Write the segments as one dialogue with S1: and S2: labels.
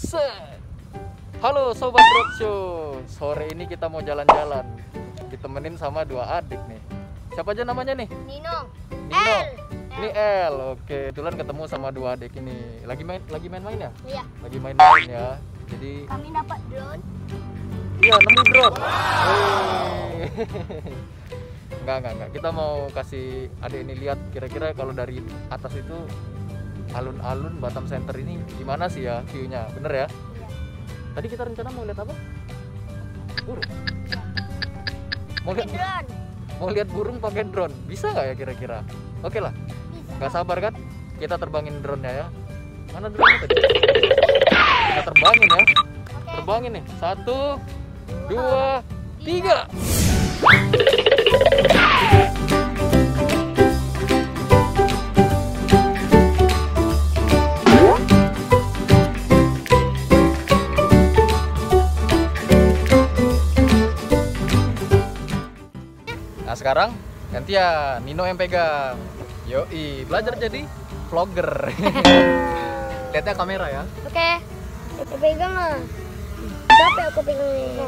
S1: Set. Halo Sobat Roadshow Sore ini kita mau jalan-jalan Ditemenin sama dua adik nih Siapa aja namanya nih?
S2: Nino.
S1: Nino
S2: L.
S1: Ini L, oke Kebetulan ketemu sama dua adik ini Lagi main lagi main-main ya?
S2: Iya.
S1: Lagi main-main ya Jadi
S2: Kami dapat drone.
S1: Iya, nemu drone. Wey. enggak, enggak, enggak. Kita mau kasih adik ini lihat kira-kira kalau dari atas itu alun-alun Batam Center ini gimana sih ya view-nya. Bener ya?
S2: Iya.
S1: Tadi kita rencana mau lihat apa? Burung. Mau lihat mau lihat burung pakai drone. Bisa nggak ya kira-kira? Oke lah.
S2: Bisa.
S1: Nggak sabar kan? Kita terbangin drone-nya ya. Mana drone tadi? Kita terbangin ya. Terbangin nih. Satu, dua, tiga. Gantian Nino yang pegang. Yoi, belajar jadi vlogger. Lihatnya kamera ya.
S2: Oke. Aku pegang lah. Capek aku pegang ini.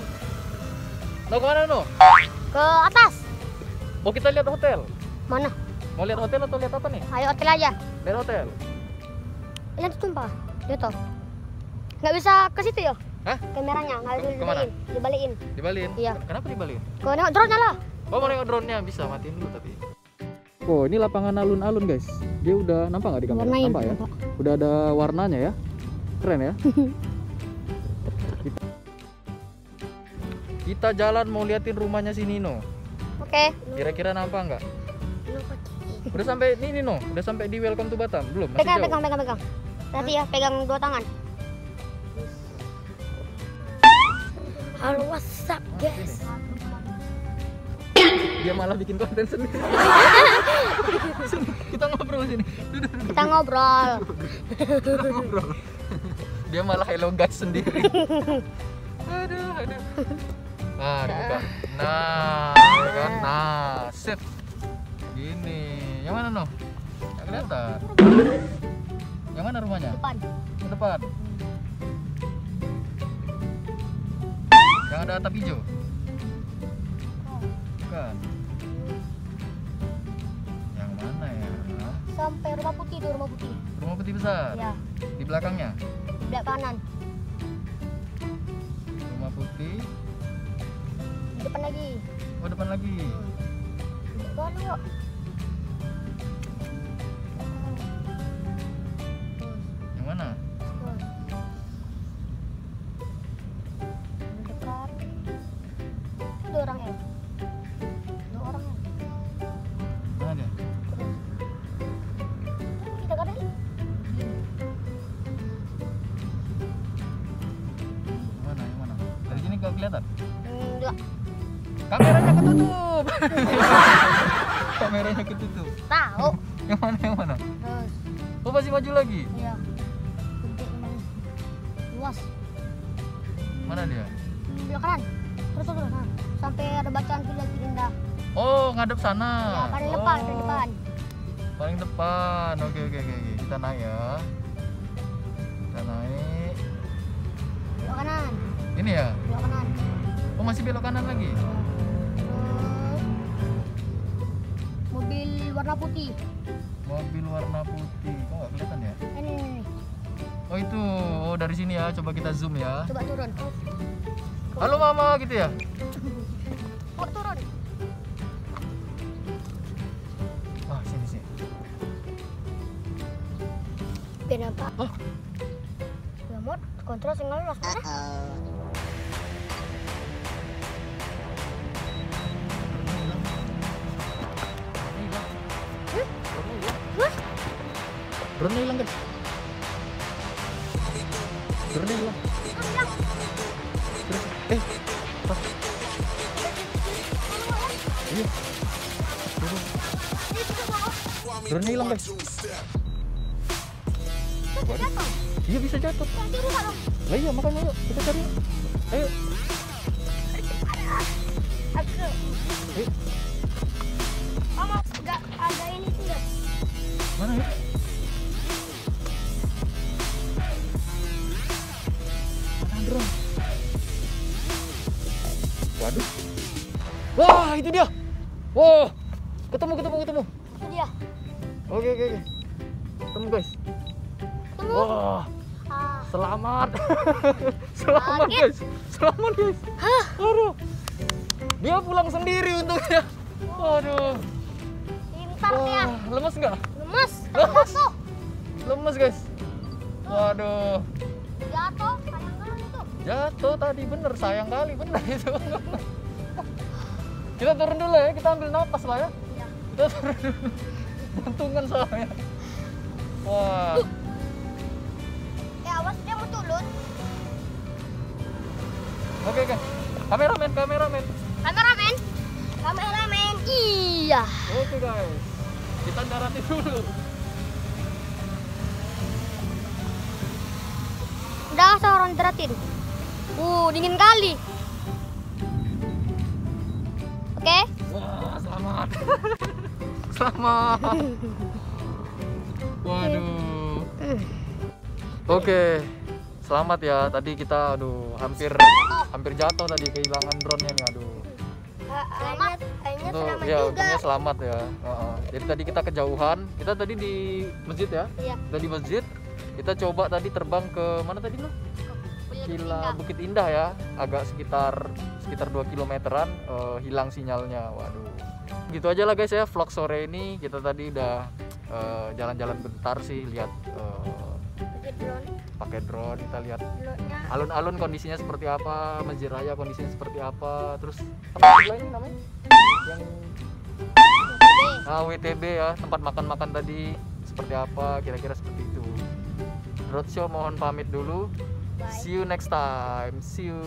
S1: Mau ke mana no?
S2: Ke atas.
S1: Mau kita lihat hotel?
S2: Mana?
S1: Mau lihat hotel atau lihat apa nih?
S2: Ayo hotel aja.
S1: Lihat hotel.
S2: Lihat tumpah. Lihat toh. Nggak bisa ke situ ya?
S1: Hah?
S2: Kameranya nggak bisa
S1: Ke-
S2: dibalikin. Dibalikin.
S1: Dibalikin?
S2: Iya.
S1: Kenapa dibalikin?
S2: Kau nengok drone-nya lah.
S1: Oh mau nengok drone-nya bisa matiin dulu tapi. Oh ini lapangan alun-alun guys. Dia udah nampak nggak di kamera?
S2: Warnain.
S1: Nampak ya? Udah ada warnanya ya. Keren ya. kita, kita jalan mau liatin rumahnya si Nino.
S2: Oke.
S1: Kira-kira nampak nggak? Udah sampai ini Nino. Udah sampai di Welcome to Batam belum? Masih
S2: Pegang,
S1: jauh.
S2: pegang, pegang, pegang. Nanti ya, pegang dua tangan. Halo, what's up, guys?
S1: Dia malah bikin konten sendiri. Sini, kita ngobrol sini. Duduk, duduk.
S2: Kita ngobrol.
S1: Kita ngobrol. Dia malah hello guys sendiri. aduh, aduh. Nah, dibuka. Nah, kan? Nah, sip. Gini. Yang mana, No? Nggak kelihatan. Yang mana rumahnya?
S2: Depan.
S1: Depan. Yang ada atap hijau? Bukan.
S2: Sampai rumah putih tuh, rumah putih.
S1: Rumah putih besar.
S2: Ya,
S1: Di belakangnya.
S2: di belakang kanan.
S1: Rumah putih.
S2: Di depan lagi.
S1: Oh, depan lagi.
S2: Kalau yuk.
S1: Yang mana? Kelihatan?
S2: Enggak.
S1: Kameranya ketutup. Kameranya ketutup.
S2: Tahu.
S1: Yang mana? Yang mana?
S2: Terus.
S1: Oh, masih maju lagi.
S2: Iya. Luas.
S1: Mana dia?
S2: Di kanan. Terus terus. Nah. Sampai ada bacaan tidak indah.
S1: Oh, ngadep sana.
S2: Ya, paling depan, paling
S1: Oh,
S2: depan.
S1: Paling depan. Oke, oke, oke. oke. Kita naik ya. Ini ya?
S2: Belok kanan.
S1: Oh, masih belok kanan lagi.
S2: Mobil warna putih.
S1: Mobil warna putih. Kok nggak kelihatan ya?
S2: Ini.
S1: Oh, itu. Oh, dari sini ya. Coba kita zoom ya.
S2: Coba turun.
S1: Halo Mama gitu ya.
S2: Kok turun?
S1: Wah, sini sini.
S2: Kenapa?
S1: Oh.
S2: Lamot, kontrol single lolos mana?
S1: Hilang. Drone hilang guys. Drone hilang. Eh, apa? Iya. Drone hilang guys. Iya bisa jatuh. Lah iya makanya yuk kita cari. Ayo.
S2: Aku.
S1: Ayo.
S2: Mama, enggak ada ini enggak?
S1: Mana ya? Wah, itu dia. Wah. Ketemu, ketemu, ketemu.
S2: Itu dia.
S1: Oke, oke, oke. Ketemu, guys.
S2: Tunggu.
S1: Wah,
S2: Ah.
S1: selamat. selamat, guys. Selamat, guys.
S2: Hah.
S1: Aduh. Dia pulang sendiri untungnya. Waduh.
S2: Pintar dia.
S1: Lemes nggak?
S2: Lemes.
S1: Lemes. Lemes, guys. Waduh.
S2: Jatuh. Sayang kali itu.
S1: Jatuh tadi bener, sayang kali bener itu. kita turun dulu ya, kita ambil napas lah ya.
S2: Iya.
S1: Kita turun dulu. Jantungan soalnya. Wah,
S2: Eh awas dia mau turun.
S1: oke oke. Kameramen, kameramen.
S2: Kameramen. Kameramen. Iya.
S1: Oke guys, kita darati dulu.
S2: Udah seorang deratin. Uh, dingin kali. Oke.
S1: Wah, selamat. selamat. Waduh. Oke, selamat ya. Tadi kita, aduh, hampir hampir jatuh tadi kehilangan drone-nya nih, aduh.
S2: Selamat. Selamat
S1: ya
S2: juga.
S1: untungnya selamat ya. Heeh. Jadi tadi kita kejauhan, kita tadi di masjid ya.
S2: Iya.
S1: Kita di masjid, kita coba tadi terbang ke mana tadi lu? Villa Bukit Indah ya, agak sekitar sekitar 2 kilometeran eh, hilang sinyalnya. Waduh. Gitu aja lah guys ya vlog sore ini. Kita tadi udah eh, jalan-jalan bentar sih lihat eh,
S2: Pakai drone.
S1: kita lihat alun-alun kondisinya seperti apa, Masjid Raya kondisinya seperti apa, terus apa ini namanya? Yang ah, WTB ya, tempat makan-makan tadi seperti apa, kira-kira seperti itu. Roadshow mohon pamit dulu.
S2: Bye.
S1: See you next time. See you.